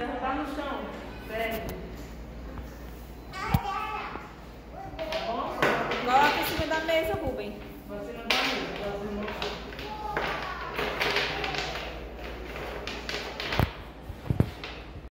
derrubar no chão. Pega. Tá bom? Coloca em cima da mesa, Rubem.